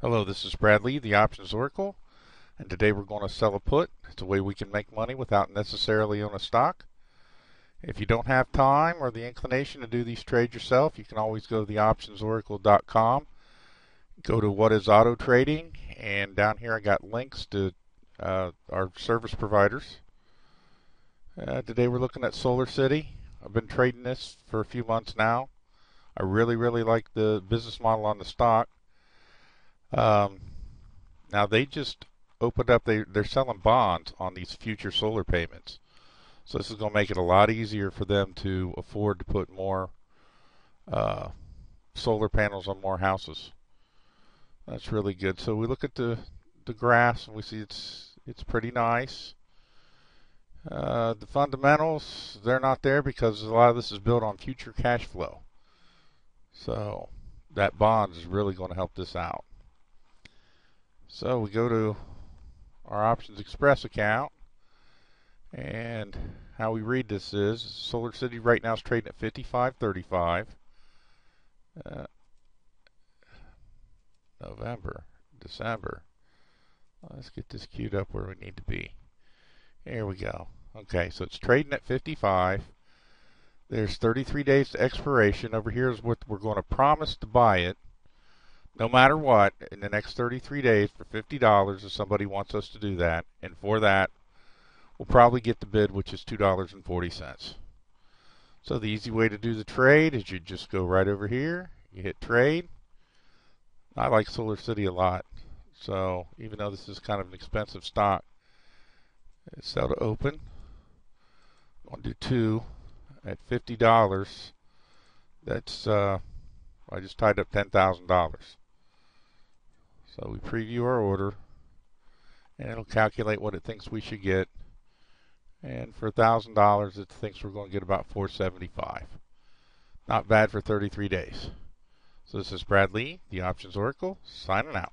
Hello, this is Bradley, the Options Oracle, and today we're going to sell a put. It's a way we can make money without necessarily owning a stock. If you don't have time or the inclination to do these trades yourself, you can always go to theoptionsoracle.com, go to what is auto trading, and down here I got links to uh, our service providers. Uh, today we're looking at Solar City. I've been trading this for a few months now. I really, really like the business model on the stock. Um, now they just opened up. They they're selling bonds on these future solar payments. So this is going to make it a lot easier for them to afford to put more uh, solar panels on more houses. That's really good. So we look at the the graphs and we see it's it's pretty nice. Uh, the fundamentals they're not there because a lot of this is built on future cash flow. So that bond is really going to help this out. So we go to our optionsXpress account and how we read this is Solar City right now is trading at 55.35 uh, November December. Let's get this queued up where we need to be. Here we go. Okay so it's trading at 55 there's 33 days to expiration. Over here is what we're going to promise to buy it no matter what, in the next 33 days for $50 if somebody wants us to do that. And for that, we'll probably get the bid, which is $2.40. So the easy way to do the trade is you just go right over here, you hit trade. I like Solar City a lot. So even though this is kind of an expensive stock, sell to open. I'll do two at $50. That's, uh, I just tied up $10,000. So we preview our order and it'll calculate what it thinks we should get. And for $1,000 it thinks we're going to get about 475 Not bad for 33 days. So this is Bradley, the Options Oracle, signing out.